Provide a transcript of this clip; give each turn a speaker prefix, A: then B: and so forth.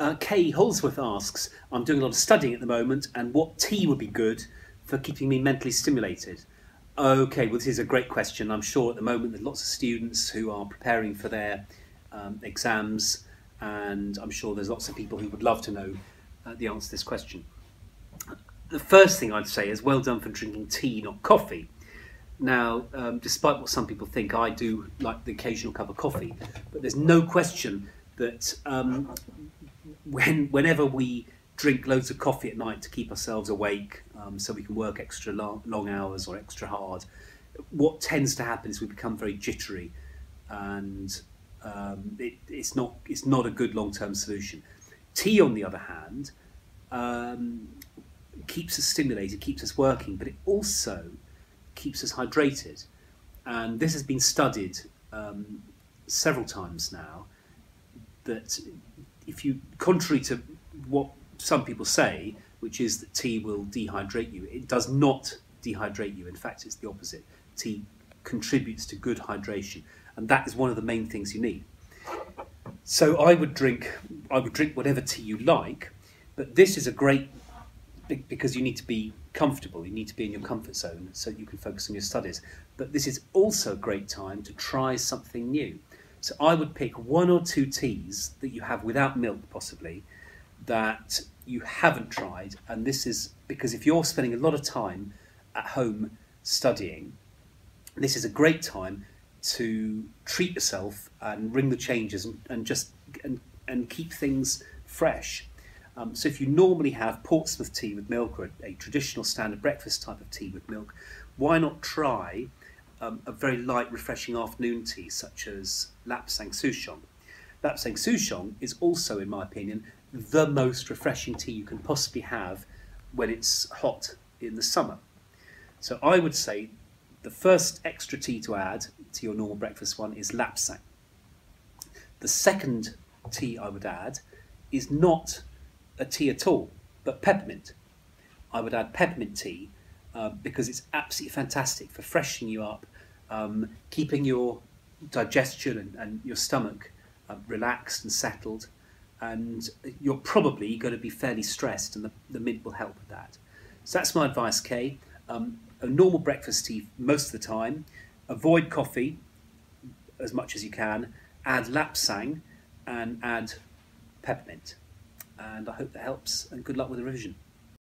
A: Uh, Kay Holsworth asks, I'm doing a lot of studying at the moment, and what tea would be good for keeping me mentally stimulated? Okay, well, this is a great question. I'm sure at the moment there's lots of students who are preparing for their um, exams, and I'm sure there's lots of people who would love to know uh, the answer to this question. The first thing I'd say is well done for drinking tea, not coffee. Now, um, despite what some people think, I do like the occasional cup of coffee, but there's no question that um, when whenever we drink loads of coffee at night to keep ourselves awake, um, so we can work extra long, long hours or extra hard, what tends to happen is we become very jittery, and um, it, it's not it's not a good long term solution. Tea, on the other hand, um, keeps us stimulated, keeps us working, but it also keeps us hydrated. And this has been studied um, several times now that if you, contrary to what some people say, which is that tea will dehydrate you, it does not dehydrate you. In fact, it's the opposite. Tea contributes to good hydration, and that is one of the main things you need. So I would drink, I would drink whatever tea you like, but this is a great because you need to be comfortable, you need to be in your comfort zone so you can focus on your studies. But this is also a great time to try something new. So I would pick one or two teas that you have without milk, possibly, that you haven't tried. And this is because if you're spending a lot of time at home studying, this is a great time to treat yourself and ring the changes and, and just and, and keep things fresh. Um, so if you normally have Portsmouth tea with milk or a, a, traditional standard breakfast type of tea with milk, why not try um, a very light, refreshing afternoon tea such as Lapsang Souchong? Lapsang Souchong is also, in my opinion, the most refreshing tea you can possibly have when it's hot in the summer. So I would say the first extra tea to add to your normal breakfast one is Lapsang. The second tea I would add is not a tea at all, but peppermint. I would add peppermint tea uh, because it's absolutely fantastic for freshening you up, um, keeping your digestion and, and your stomach uh, relaxed and settled. And you're probably going to be fairly stressed, and the, the mint will help with that. So that's my advice, Kay. Um, a normal breakfast tea most of the time. Avoid coffee as much as you can. Add lapsang and add peppermint and I hope that helps and good luck with the revision.